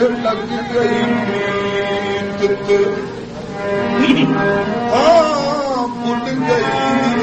लॻ गई हा बुट गई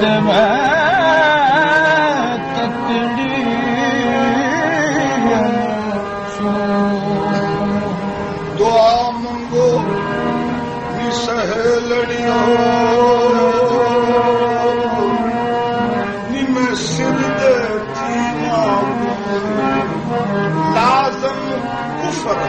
دعا منگو می سہیلڑیوں نی میں سر دیتی لازم کفر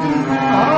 Oh.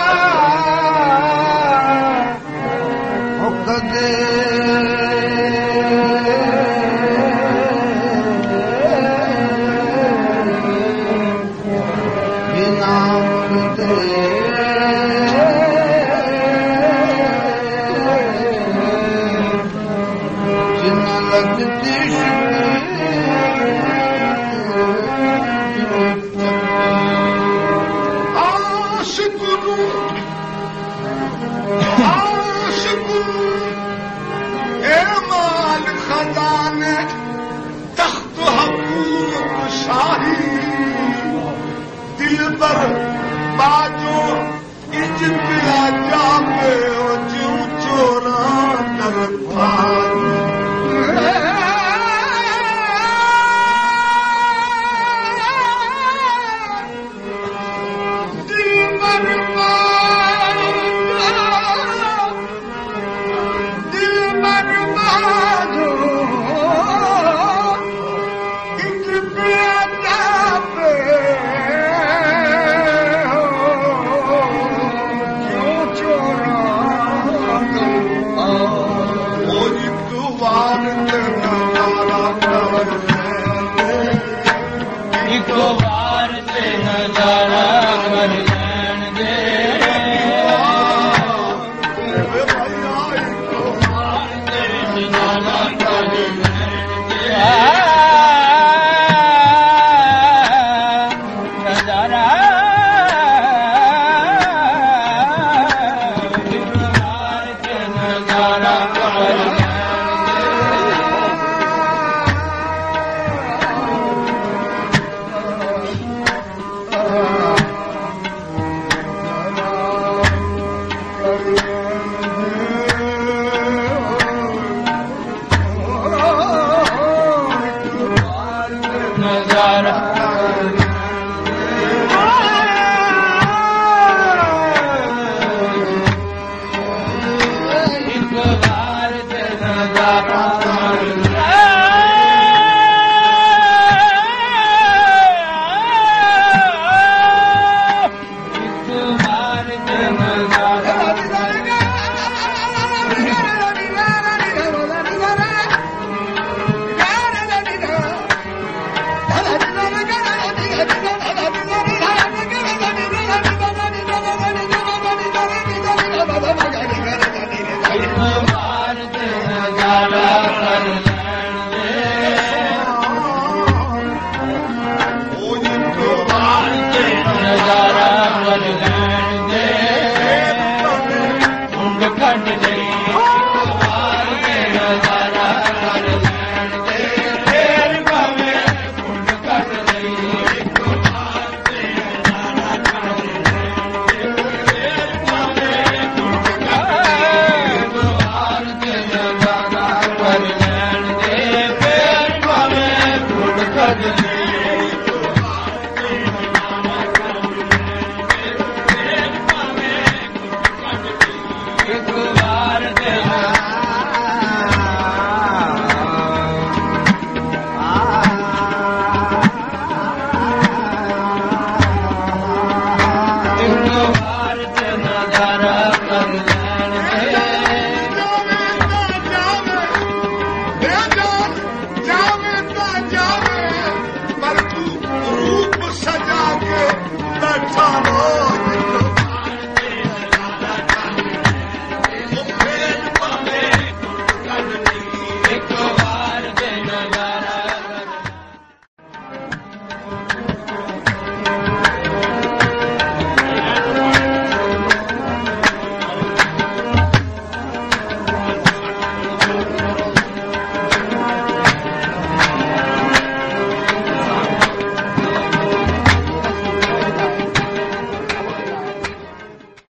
دل پر शाही दिल पर बाजो इजत America.